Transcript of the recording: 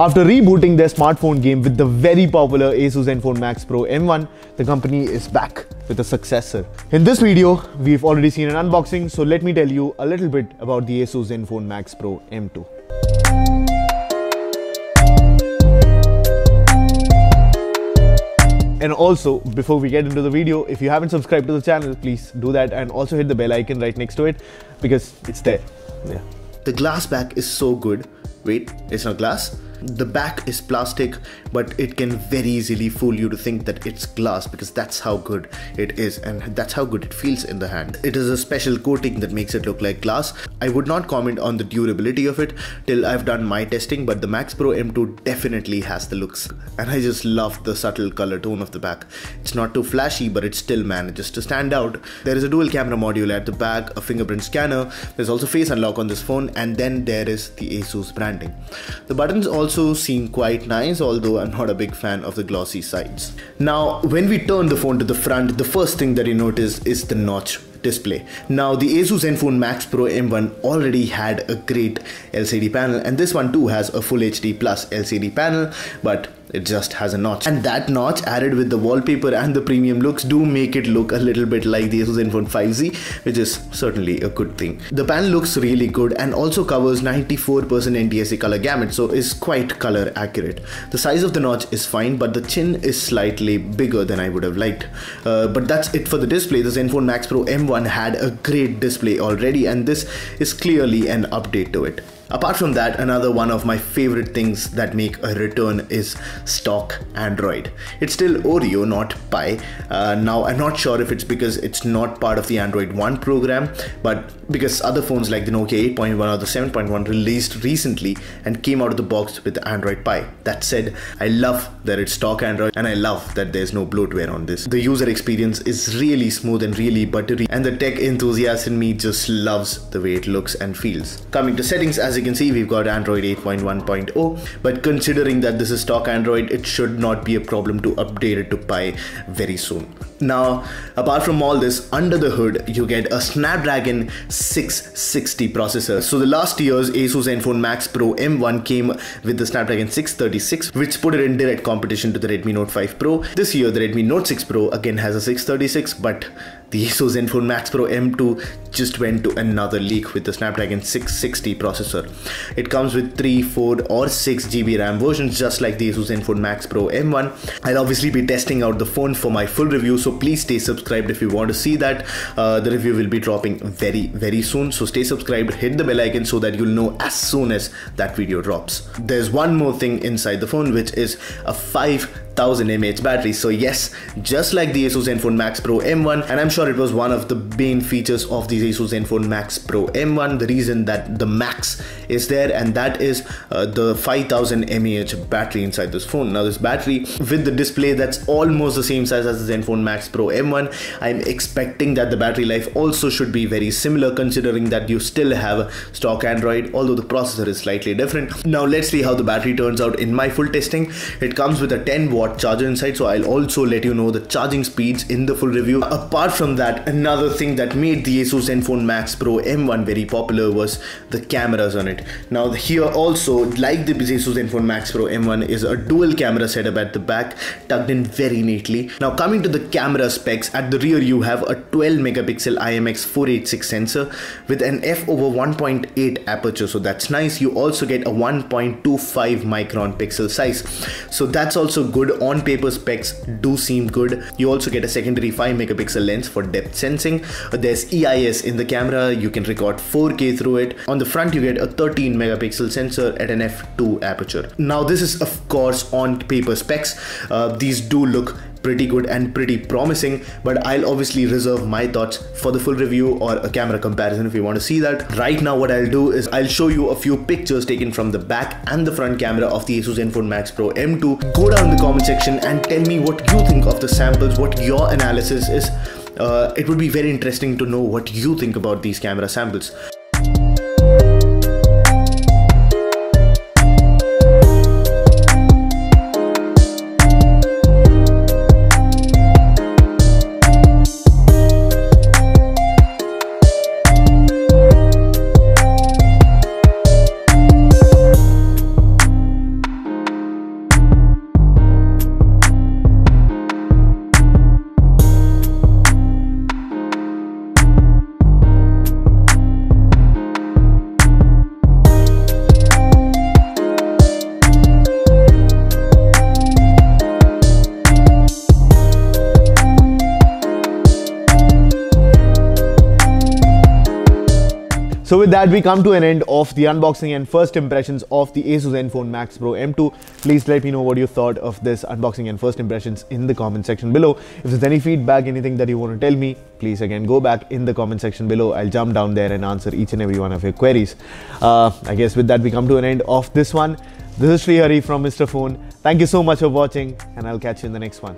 After rebooting their smartphone game with the very popular Asus Zenfone Max Pro M1, the company is back with a successor. In this video, we've already seen an unboxing, so let me tell you a little bit about the Asus Zenfone Max Pro M2. And also, before we get into the video, if you haven't subscribed to the channel, please do that and also hit the bell icon right next to it because it's there. Yeah. The glass back is so good. Wait, it's not glass? The back is plastic, but it can very easily fool you to think that it's glass because that's how good it is and that's how good it feels in the hand. It is a special coating that makes it look like glass. I would not comment on the durability of it till I've done my testing, but the Max Pro M2 definitely has the looks. And I just love the subtle color tone of the back. It's not too flashy, but it still manages to stand out. There is a dual camera module at the back, a fingerprint scanner, there's also face unlock on this phone, and then there is the Asus branding. The buttons also also seem quite nice although I'm not a big fan of the glossy sides. Now when we turn the phone to the front the first thing that you notice is the notch display. Now the Asus Zenfone Max Pro M1 already had a great LCD panel and this one too has a full HD plus LCD panel but it just has a notch and that notch added with the wallpaper and the premium looks do make it look a little bit like the Asus Zenfone 5Z which is certainly a good thing. The panel looks really good and also covers 94% NTSC color gamut so is quite color accurate. The size of the notch is fine but the chin is slightly bigger than I would have liked. Uh, but that's it for the display. The Zenfone Max Pro M1 had a great display already and this is clearly an update to it. Apart from that, another one of my favorite things that make a return is stock Android. It's still Oreo, not Pie. Uh, now, I'm not sure if it's because it's not part of the Android One program, but because other phones like the Nokia 8.1 or the 7.1 released recently and came out of the box with Android Pie. That said, I love that it's stock Android and I love that there's no bloatware on this. The user experience is really smooth and really buttery, and the tech enthusiast in me just loves the way it looks and feels. Coming to settings, as you can see, we've got Android 8.1.0, but considering that this is stock Android, it should not be a problem to update it to Pie very soon. Now, apart from all this, under the hood, you get a Snapdragon 660 processor. So the last year's Asus Zenfone Max Pro M1 came with the Snapdragon 636, which put it in direct competition to the Redmi Note 5 Pro. This year, the Redmi Note 6 Pro again has a 636, but the Asus Zenfone Max Pro M2 just went to another leak with the Snapdragon 660 processor. It comes with 3, 4 or 6 GB RAM versions just like the Asus Zenfone Max Pro M1. I'll obviously be testing out the phone for my full review so please stay subscribed if you want to see that. Uh, the review will be dropping very very soon so stay subscribed, hit the bell icon so that you'll know as soon as that video drops. There's one more thing inside the phone which is a 5 1000 mAh battery. So yes, just like the Asus Zenfone Max Pro M1 and I'm sure it was one of the main features of the Asus Zenfone Max Pro M1, the reason that the Max is there and that is uh, the 5000 mAh battery inside this phone. Now this battery with the display that's almost the same size as the Zenfone Max Pro M1, I'm expecting that the battery life also should be very similar considering that you still have stock Android although the processor is slightly different. Now let's see how the battery turns out in my full testing. It comes with a 10 watt charger inside so I'll also let you know the charging speeds in the full review. Apart from that another thing that made the Asus Zenfone Max Pro M1 very popular was the cameras on it. Now here also like the Asus Zenfone Max Pro M1 is a dual camera setup at the back tucked in very neatly. Now coming to the camera specs at the rear you have a 12 megapixel IMX486 sensor with an f over 1.8 aperture so that's nice. You also get a 1.25 micron pixel size so that's also good on paper specs do seem good. You also get a secondary 5 megapixel lens for depth sensing. There's EIS in the camera, you can record 4K through it. On the front you get a 13 megapixel sensor at an f2 aperture. Now this is of course on paper specs. Uh, these do look pretty good and pretty promising but I'll obviously reserve my thoughts for the full review or a camera comparison if you want to see that. Right now what I'll do is I'll show you a few pictures taken from the back and the front camera of the Asus Zenfone Max Pro M2. Go down in the comment section and tell me what you think of the samples, what your analysis is. Uh, it would be very interesting to know what you think about these camera samples. So with that, we come to an end of the unboxing and first impressions of the Asus Zenfone Max Pro M2. Please let me know what you thought of this unboxing and first impressions in the comment section below. If there's any feedback, anything that you want to tell me, please again go back in the comment section below. I'll jump down there and answer each and every one of your queries. Uh, I guess with that, we come to an end of this one. This is Sreehari from Mr. Phone. Thank you so much for watching and I'll catch you in the next one.